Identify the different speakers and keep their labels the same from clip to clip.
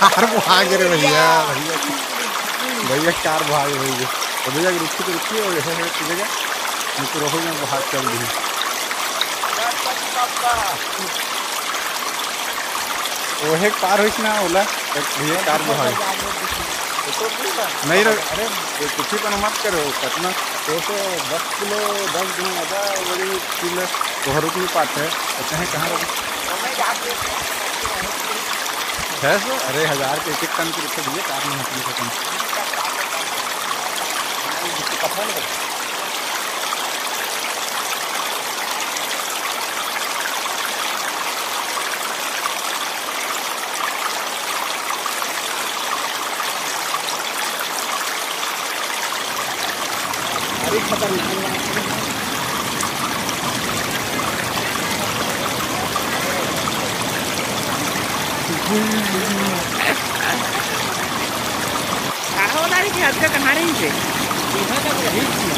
Speaker 1: Car भाग रहे भैया भैया भैया कार भाग रही है तो भैया रुकी तो रुकी और यह है की जगह नहीं तो रहो यहाँ भाग चल रही ओहे पार होइस ना ओला एक भैया कार भाग नहीं अरे ही पर मत करो कितना दो सौ दस किलो दस दिन लगा बड़ी किलो तो रुक नहीं पाते है कहाँ रुक छः सौ अरे हज़ार के एक टन के दिए कार में से कम
Speaker 2: खतरनाक यहाँ तक रही थी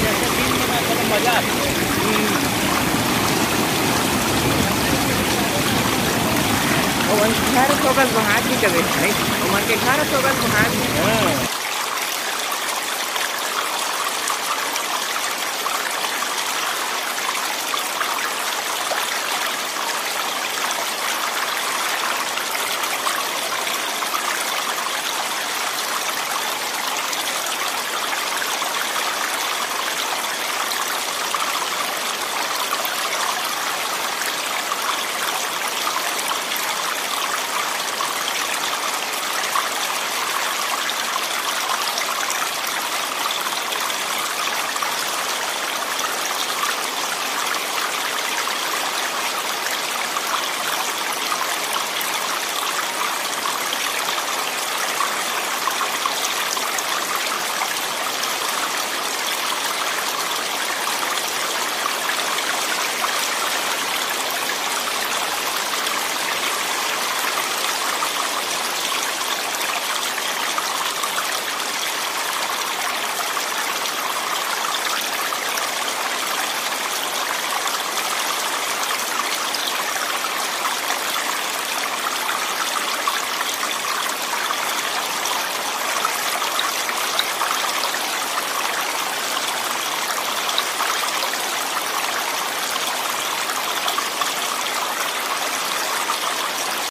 Speaker 2: जैसे दिन में ना चलो मज़ा आता है।
Speaker 3: Orang sekarang sobat bahagia kali, right? Orang ke sekarang sobat bahagia.